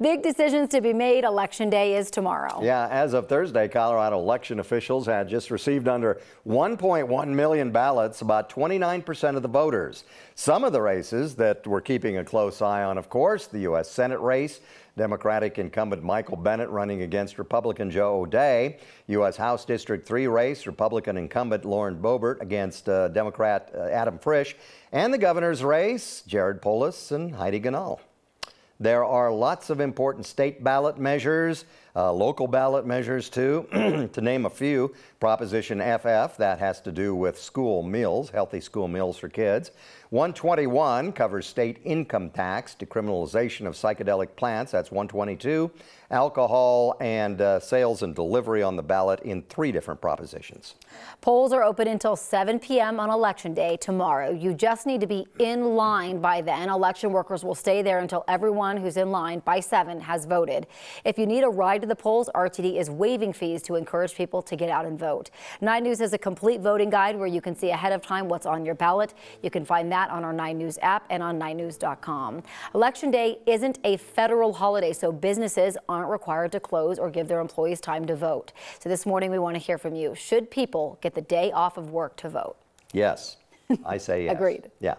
Big decisions to be made. Election day is tomorrow. Yeah, as of Thursday, Colorado election officials had just received under 1.1 million ballots, about 29% of the voters. Some of the races that we're keeping a close eye on, of course, the U.S. Senate race, Democratic incumbent Michael Bennet running against Republican Joe O'Dea, U.S. House District 3 race, Republican incumbent Lauren Boebert against uh, Democrat uh, Adam Frisch, and the governor's race, Jared Polis and Heidi Ganahl. There are lots of important state ballot measures, uh, local ballot measures too, to name a few. Proposition FF, that has to do with school meals, healthy school meals for kids. 121 covers state income tax, decriminalization of psychedelic plants, that's 122. Alcohol and uh, sales and delivery on the ballot in three different propositions. Polls are open until 7 p.m. on election day tomorrow. You just need to be in line by then. Election workers will stay there until everyone who's in line by 7 has voted. If you need a ride to the polls, RTD is waiving fees to encourage people to get out and vote. 9 News has a complete voting guide where you can see ahead of time what's on your ballot. You can find that on our 9 News app and on 9news.com. Election day isn't a federal holiday, so businesses aren't required to close or give their employees time to vote. So this morning we want to hear from you. Should people get the day off of work to vote? Yes. I say yes. Agreed. Yeah.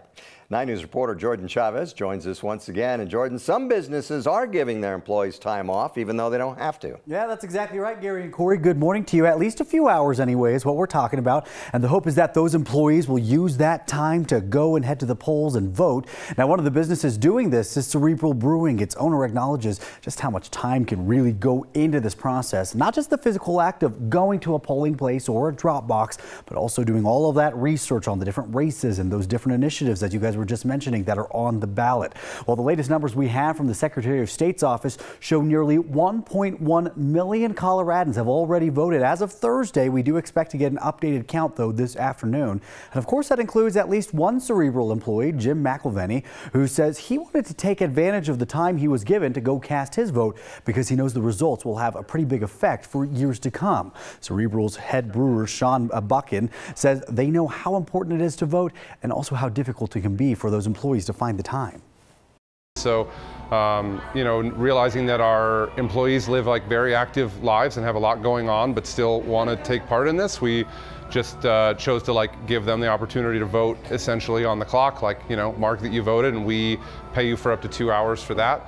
Nine News reporter Jordan Chavez joins us once again. And Jordan, some businesses are giving their employees time off, even though they don't have to. Yeah, that's exactly right, Gary and Corey. Good morning to you. At least a few hours, anyway, is what we're talking about. And the hope is that those employees will use that time to go and head to the polls and vote. Now, one of the businesses doing this is Cerebral Brewing. Its owner acknowledges just how much time can really go into this process. Not just the physical act of going to a polling place or a drop box, but also doing all of that research on the different those different initiatives that you guys were just mentioning that are on the ballot. Well, the latest numbers we have from the Secretary of State's office show nearly 1.1 million Coloradans have already voted. As of Thursday, we do expect to get an updated count, though, this afternoon. And of course, that includes at least one Cerebral employee, Jim McElveny, who says he wanted to take advantage of the time he was given to go cast his vote because he knows the results will have a pretty big effect for years to come. Cerebral's head brewer, Sean Buchan, says they know how important it is to vote and also how difficult it can be for those employees to find the time. So, um, you know, realizing that our employees live like very active lives and have a lot going on, but still want to take part in this, we just uh, chose to like give them the opportunity to vote essentially on the clock, like, you know, mark that you voted and we pay you for up to two hours for that.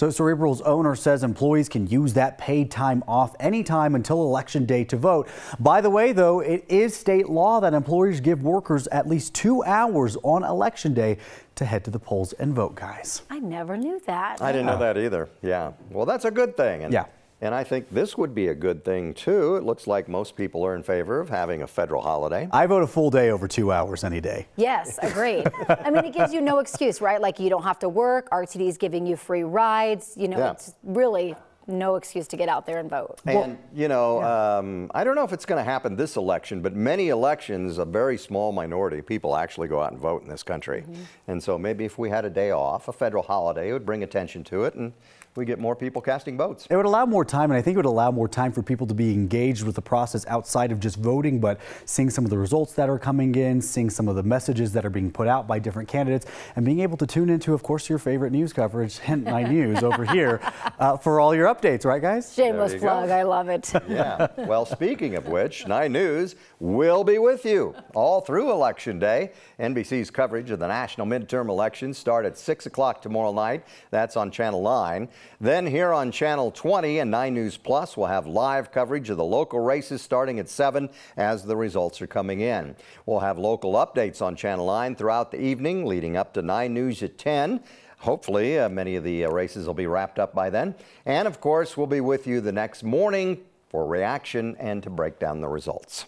So Cerebral's owner says employees can use that paid time off anytime until election day to vote. By the way, though, it is state law that employers give workers at least two hours on election day to head to the polls and vote, guys. I never knew that. I didn't know that either. Yeah. Well, that's a good thing. And yeah. And I think this would be a good thing too. It looks like most people are in favor of having a federal holiday. I vote a full day over two hours any day. Yes, agreed. I mean, it gives you no excuse, right? Like you don't have to work. RTD is giving you free rides. You know, yeah. it's really no excuse to get out there and vote. And, well, you know, yeah. um, I don't know if it's going to happen this election, but many elections, a very small minority of people actually go out and vote in this country. Mm -hmm. And so maybe if we had a day off, a federal holiday, it would bring attention to it and we get more people casting votes. It would allow more time, and I think it would allow more time for people to be engaged with the process outside of just voting, but seeing some of the results that are coming in, seeing some of the messages that are being put out by different candidates, and being able to tune into, of course, your favorite news coverage, Hint 9 News, over here uh, for all your updates, right, guys? Shameless plug. Go. I love it. yeah. Well, speaking of which, 9 News will be with you all through Election Day. NBC's coverage of the national midterm elections start at 6 o'clock tomorrow night. That's on Channel 9. Then here on Channel 20 and 9 News Plus, we'll have live coverage of the local races starting at 7 as the results are coming in. We'll have local updates on Channel 9 throughout the evening leading up to 9 News at 10. Hopefully, uh, many of the uh, races will be wrapped up by then. And of course, we'll be with you the next morning for reaction and to break down the results.